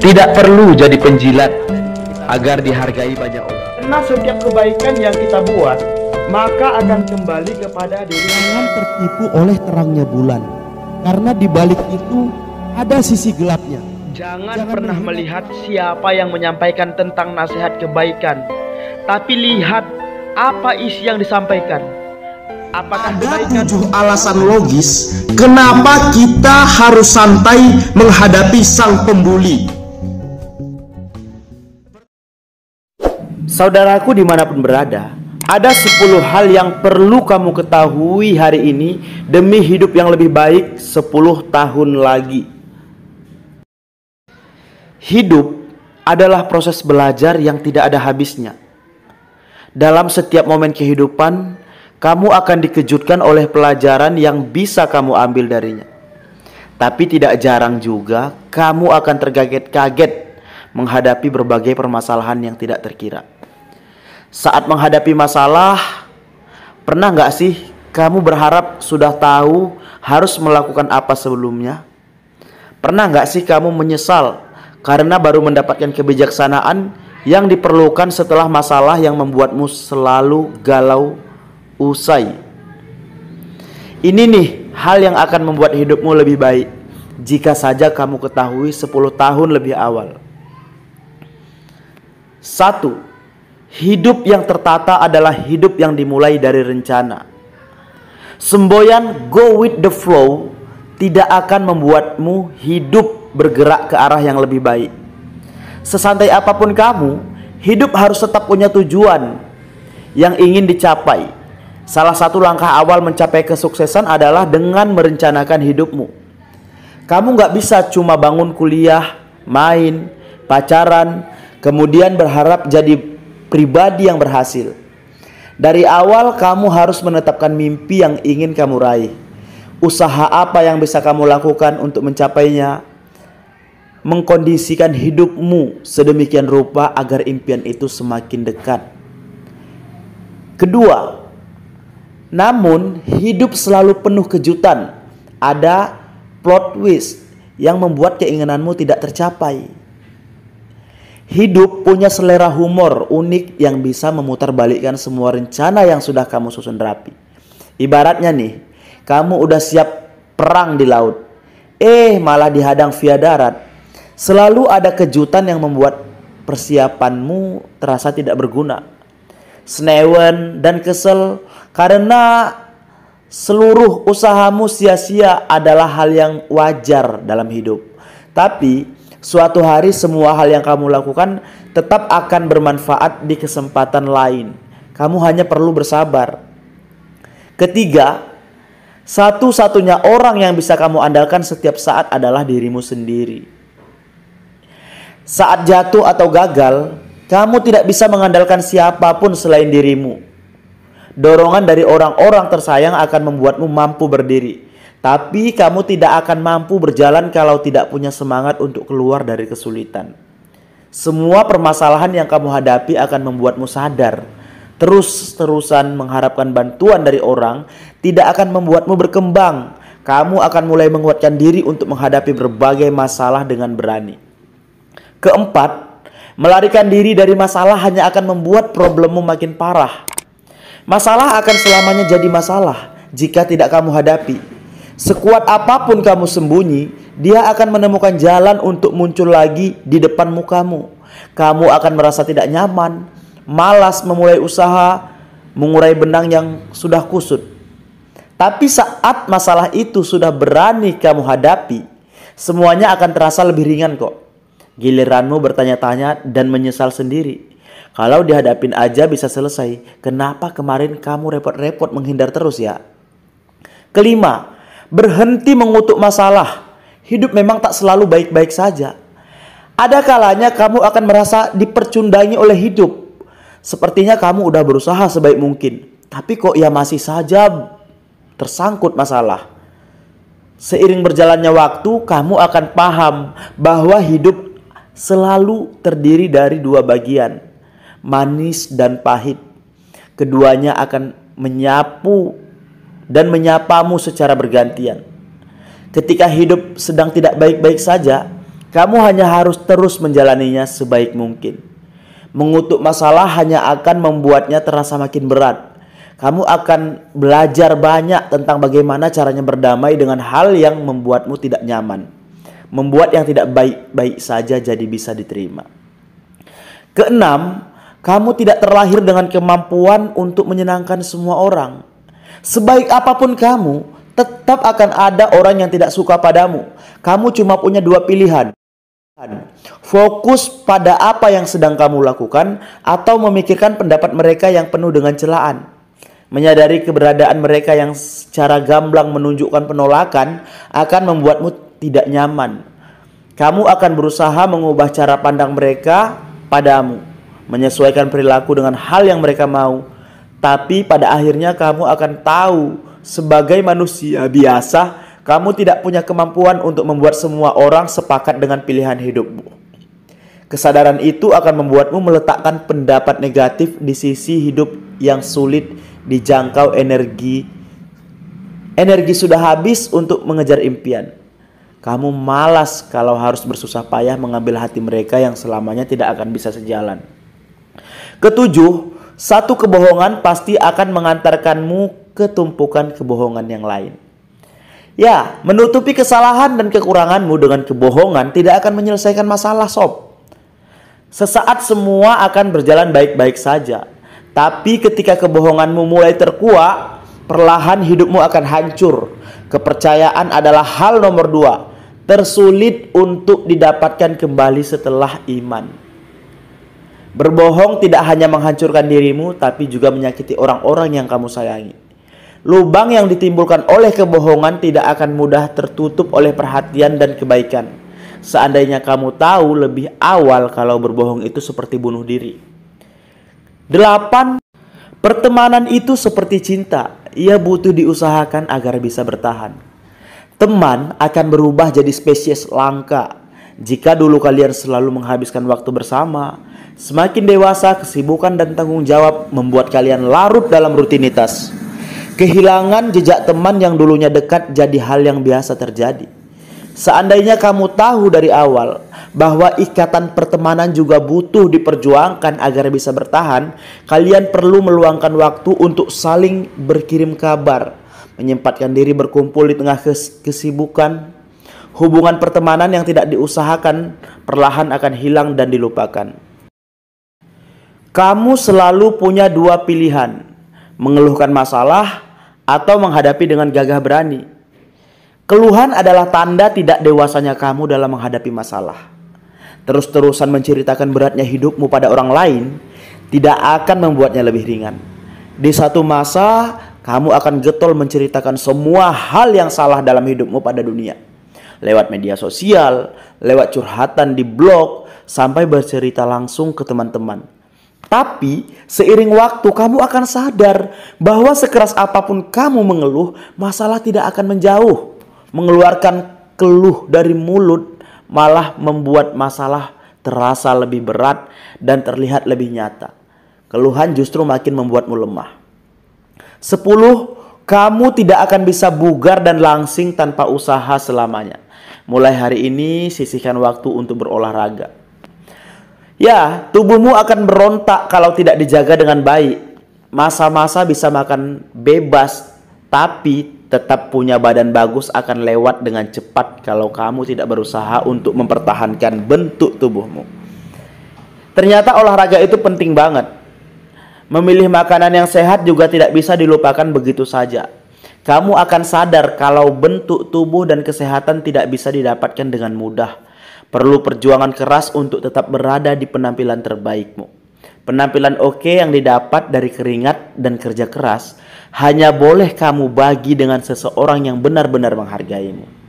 Tidak perlu jadi penjilat agar dihargai banyak orang. Karena setiap kebaikan yang kita buat, maka akan kembali kepada diri Jangan tertipu oleh terangnya bulan. Karena di balik itu ada sisi gelapnya. Jangan, Jangan pernah melihat- melihat siapa yang menyampaikan tentang nasihat kebaikan, tapi lihat apa isi yang disampaikan. Apakah Ada kebaikan tujuh alasan logis kenapa kita harus santai menghadapi sang pembuli. Saudaraku di mana pun berada, ada 10 hal yang perlu kamu ketahui hari ini demi hidup yang lebih baik 10 tahun lagi. Hidup adalah proses belajar yang tidak ada habisnya. Dalam setiap momen kehidupan, kamu akan dikejutkan oleh pelajaran yang bisa kamu ambil darinya. Tapi tidak jarang juga kamu akan terkaget-kaget menghadapi berbagai permasalahan yang tidak terkira. Saat menghadapi masalah, pernah nggak sih kamu berharap sudah tahu harus melakukan apa sebelumnya? Pernah nggak sih kamu menyesal karena baru mendapatkan kebijaksanaan yang diperlukan setelah masalah yang membuatmu selalu galau usai? Ini nih hal yang akan membuat hidupmu lebih baik jika saja kamu ketahui 10 tahun lebih awal. Satu, hidup yang tertata adalah hidup yang dimulai dari rencana. Semboyan go with the flow tidak akan membuatmu hidup bergerak ke arah yang lebih baik. Sesantai apa pun kamu, hidup harus tetap punya tujuan yang ingin dicapai. Salah satu langkah awal mencapai kesuksesan adalah dengan merencanakan hidupmu. Kamu nggak bisa cuma bangun kuliah, main, pacaran, kemudian berharap jadi pribadi yang berhasil. Dari awal kamu harus menetapkan mimpi yang ingin kamu raih. Usaha apa yang bisa kamu lakukan untuk mencapainya? Mengkondisikan hidupmu sedemikian rupa agar impian itu semakin dekat. Kedua, namun hidup selalu penuh kejutan. Ada plot twist yang membuat keinginanmu tidak tercapai. Hidup punya selera humor unik yang bisa memutarbalikkan semua rencana yang sudah kamu susun rapi. Ibaratnya nih, kamu udah siap perang di laut. Eh, malah dihadang via darat. Selalu ada kejutan yang membuat persiapanmu terasa tidak berguna. Senewen dan kesel karena seluruh usahamu sia-sia adalah hal yang wajar dalam hidup. Tapi suatu hari semua hal yang kamu lakukan tetap akan bermanfaat di kesempatan lain. Kamu hanya perlu bersabar. Ketiga, satu-satunya orang yang bisa kamu andalkan setiap saat adalah dirimu sendiri. Saat jatuh atau gagal, kamu tidak bisa mengandalkan siapa pun selain dirimu. Dorongan dari orang-orang tersayang akan membuatmu mampu berdiri, tapi kamu tidak akan mampu berjalan kalau tidak punya semangat untuk keluar dari kesulitan. Semua permasalahan yang kamu hadapi akan membuatmu sadar. Terus-terusan mengharapkan bantuan dari orang tidak akan membuatmu berkembang. Kamu akan mulai menguatkan diri untuk menghadapi berbagai masalah dengan berani. Keempat, melarikan diri dari masalah hanya akan membuat problemmu makin parah. Masalah akan selamanya jadi masalah jika tidak kamu hadapi. Sekuat apa pun kamu sembunyi, dia akan menemukan jalan untuk muncul lagi di depan mukamu. Kamu akan merasa tidak nyaman, malas memulai usaha, mengurai benang yang sudah kusut. Tapi saat masalah itu sudah berani kamu hadapi, semuanya akan terasa lebih ringan kok. Giliranmu bertanya-tanya dan menyesal sendiri. Kalau dihadapin aja bisa selesai, kenapa kemarin kamu repot-repot menghindar terus ya? Kelima, berhenti mengutuk masalah. Hidup memang tak selalu baik-baik saja. Ada kalanya kamu akan merasa dipercundangi oleh hidup. Sepertinya kamu udah berusaha sebaik mungkin, tapi kok ya masih saja tersangkut masalah. Seiring berjalannya waktu, kamu akan paham bahwa hidup selalu terdiri dari dua bagian, manis dan pahit. Keduanya akan menyapu dan menyapamu secara bergantian. Ketika hidup sedang tidak baik-baik saja, Kamu hanya harus terus menjalaninya sebaik mungkin. Mengutuk masalah hanya akan membuatnya terasa makin berat. Kamu akan belajar banyak tentang bagaimana caranya berdamai dengan hal yang membuatmu tidak nyaman. Membuat yang tidak baik-baik saja jadi bisa diterima. Keenam, kamu tidak terlahir dengan kemampuan untuk menyenangkan semua orang. Sebaik apa pun kamu, tetap akan ada orang yang tidak suka padamu. Kamu cuma punya dua pilihan. Fokus pada apa yang sedang kamu lakukan atau memikirkan pendapat mereka yang penuh dengan celaan. Menyadari keberadaan mereka yang secara gamblang menunjukkan penolakan akan membuatmu tidak nyaman. Kamu akan berusaha mengubah cara pandang mereka padamu, menyesuaikan perilaku dengan hal yang mereka mau. Tapi pada akhirnya kamu akan tahu sebagai manusia biasa kamu tidak punya kemampuan untuk membuat semua orang sepakat dengan pilihan hidupmu. Kesadaran itu akan membuatmu meletakkan pendapat negatif di sisi hidup yang sulit dijangkau energi. Energi sudah habis untuk mengejar impian. Kamu malas kalau harus bersusah payah mengambil hati mereka yang selamanya tidak akan bisa sejalan. Ketujuh, satu kebohongan pasti akan mengantarkanmu ke tumpukan kebohongan yang lain. Ya, menutupi kesalahan dan kekuranganmu dengan kebohongan tidak akan menyelesaikan masalah sob. Sesaat semua akan berjalan baik-baik saja. Tapi ketika kebohonganmu mulai terkuak, perlahan hidupmu akan hancur. Kepercayaan adalah hal nomor dua, tersulit untuk didapatkan kembali setelah iman. Berbohong tidak hanya menghancurkan dirimu, tapi juga menyakiti orang-orang yang kamu sayangi. Lubang yang ditimbulkan oleh kebohongan tidak akan mudah tertutup oleh perhatian dan kebaikan. Seandainya kamu tahu lebih awal kalau berbohong itu seperti bunuh diri. Delapan, pertemanan itu seperti cinta. Ia butuh diusahakan agar bisa bertahan. Teman akan berubah jadi spesies langka. Jika dulu kalian selalu menghabiskan waktu bersama, semakin dewasa kesibukan dan tanggung jawab membuat kalian larut dalam rutinitas. Kehilangan jejak teman yang dulunya dekat jadi hal yang biasa terjadi. Seandainya kamu tahu dari awal bahwa ikatan pertemanan juga butuh diperjuangkan agar bisa bertahan, kalian perlu meluangkan waktu untuk saling berkirim kabar, menyempatkan diri berkumpul di tengah kesibukan. Hubungan pertemanan yang tidak diusahakan perlahan akan hilang dan dilupakan. Kamu selalu punya dua pilihan: mengeluhkan masalah atau menghadapi dengan gagah berani. Keluhan adalah tanda tidak dewasanya kamu dalam menghadapi masalah. Terus-terusan menceritakan beratnya hidupmu pada orang lain tidak akan membuatnya lebih ringan. Di satu masa, kamu akan getol menceritakan semua hal yang salah dalam hidupmu pada dunia. Lewat media sosial, lewat curhatan di blog, sampai bercerita langsung ke teman-teman tapi seiring waktu kamu akan sadar bahwa sekeras apa pun kamu mengeluh, masalah tidak akan menjauh. Mengeluarkan keluh dari mulut malah membuat masalah terasa lebih berat dan terlihat lebih nyata. Keluhan justru makin membuatmu lemah. Sepuluh, kamu tidak akan bisa bugar dan langsing tanpa usaha selamanya. Mulai hari ini sisihkan waktu untuk berolahraga Ya, tubuhmu akan berontak kalau tidak dijaga dengan baik. Masa-masa bisa makan bebas, tapi tetap punya badan bagus akan lewat dengan cepat kalau kamu tidak berusaha untuk mempertahankan bentuk tubuhmu. Ternyata olahraga itu penting banget. Memilih makanan yang sehat juga tidak bisa dilupakan begitu saja. Kamu akan sadar kalau bentuk tubuh dan kesehatan tidak bisa didapatkan dengan mudah Perlu perjuangan keras untuk tetap berada di penampilan terbaikmu. Penampilan oke yang didapat dari keringat dan kerja keras hanya boleh kamu bagi dengan seseorang yang benar-benar menghargaimu.